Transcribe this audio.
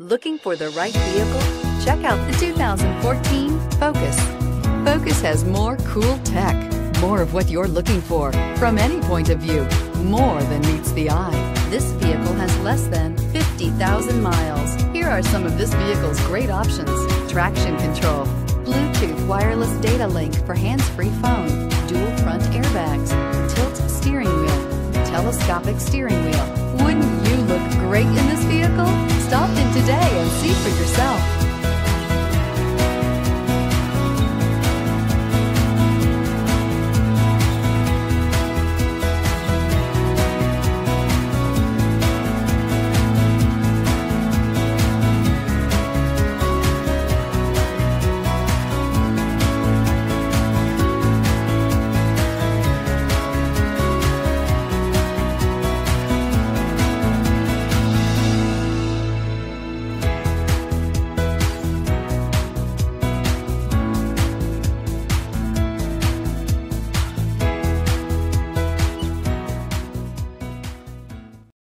Looking for the right vehicle? Check out the 2014 Focus. Focus has more cool tech, more of what you're looking for from any point of view, more than meets the eye. This vehicle has less than 50,000 miles. Here are some of this vehicle's great options. Traction control, Bluetooth wireless data link for hands-free phone, dual front airbags, tilt steering wheel, telescopic steering wheel. Wouldn't you look great in this vehicle?